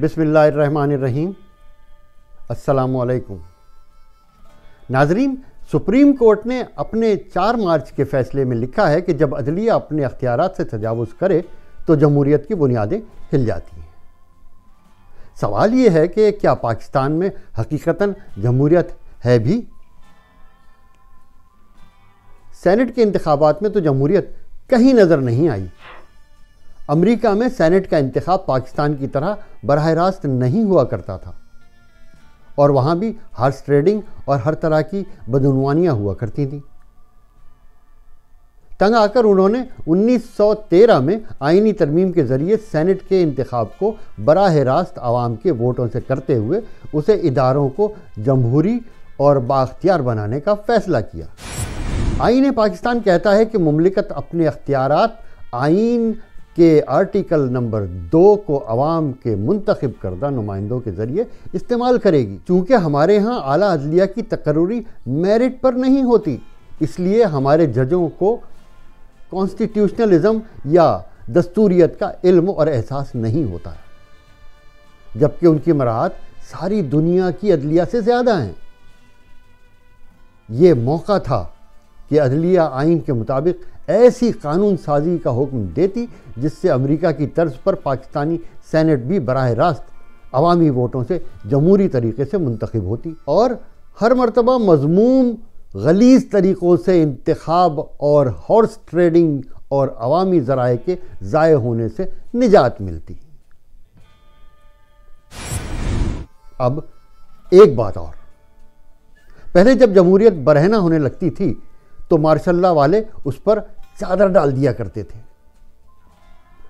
बिस्मिल्लाहिर्रहमानिर्रहीम। अस्सलामुअलैकुम। नाजरीन, सुप्रीम कोर्ट ने अपने चार मार्च के फैसले में लिखा है कि जब अदलिया अपने अख्तियार से तजावज़ करे तो जमहूरीत की बुनियादें हिल जाती हैं। सवाल ये है कि क्या पाकिस्तान में हकीकता जमहूरियत है भी? सेनेट के इंतबात में तो जमहूरियत कहीं नज़र नहीं आई। अमेरिका में सेनेट का इंतखब पाकिस्तान की तरह बरह रास्त नहीं हुआ करता था। और वहाँ भी हार्स ट्रेडिंग और हर तरह की बदनवानियाँ हुआ करती थीं। तंग आकर उन्होंने 1913 में आइनी तरमीम के ज़रिए सेनेट के इंतखब को बरह रास्त आवाम के वोटों से करते हुए उसे इदारों को जमहूरी और बाख्तियार बनाने का फ़ैसला किया। आइन पाकिस्तान कहता है कि ममलिकत अपने अख्तियार आइन के आर्टिकल नंबर दो को आवाम के मुंतखब करदा नुमाइंदों के ज़रिए इस्तेमाल करेगी। चूँकि हमारे यहाँ आला अदलिया की तकर्री मेरिट पर नहीं होती, इसलिए हमारे जजों को कॉन्स्टिट्यूशनलिज़म या दस्तूरीत का इल्म और एहसास नहीं होता। है जबकि उनकी मराहत सारी दुनिया की अदलिया से ज़्यादा हैं। ये मौका था कि अदलिया आइन के मुताबिक ऐसी कानून साजी का हुक्म देती, जिससे अमेरिका की तर्ज पर पाकिस्तानी सेनेट भी बरह रास्त अवामी वोटों से जमहूरी तरीके से मुंतखब होती और हर मरतबा मजमूम, गलीज तरीक़ों से इंतखब और हॉर्स ट्रेडिंग और अवामी ज़राए के ज़ाय होने से निजात मिलती। अब एक बात और। पहले जब जमहूरियत बरहना होने लगती थी तो मार्शल्ला वाले उस पर चादर डाल दिया करते थे।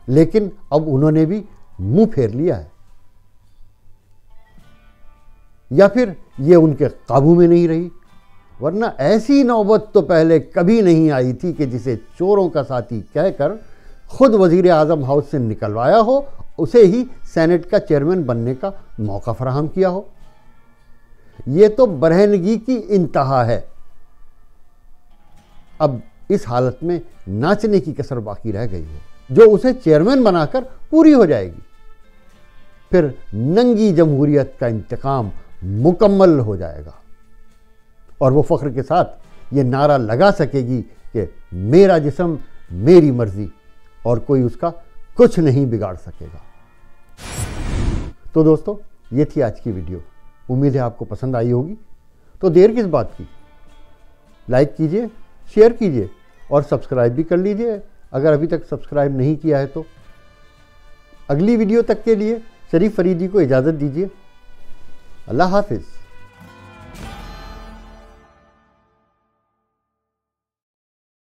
लेकिन अब उन्होंने भी मुँह फेर लिया है। या फिर ये उनके काबू में नहीं रही, वरना ऐसी नौबत तो पहले कभी नहीं आई थी कि जिसे चोरों का साथी कहकर खुद वज़ीर आज़म हाउस से निकलवाया हो, उसे ही सेनेट का चेयरमैन बनने का मौका फराहम किया हो। यह तो बरहनगी की इंतहा है। अब इस हालत में नाचने की कसर बाकी रह गई है, जो उसे चेयरमैन बनाकर पूरी हो जाएगी। फिर नंगी जमहूरियत का इंतकाम मुकम्मल हो जाएगा। और वो फ़ख्र के साथ ये नारा लगा सकेगी कि मेरा जिसम मेरी मर्ज़ी और कोई उसका कुछ नहीं बिगाड़ सकेगा। तो दोस्तों, ये थी आज की वीडियो। उम्मीद है आपको पसंद आई होगी। तो देर किस बात की? लाइक कीजिए, शेयर कीजिए। और सब्सक्राइब भी कर लीजिए। अगर अभी तक सब्सक्राइब नहीं किया है तो अगली वीडियो तक के लिए शरीफ फरीदी को इजाज़त दीजिए। अल्लाह हाफिज़।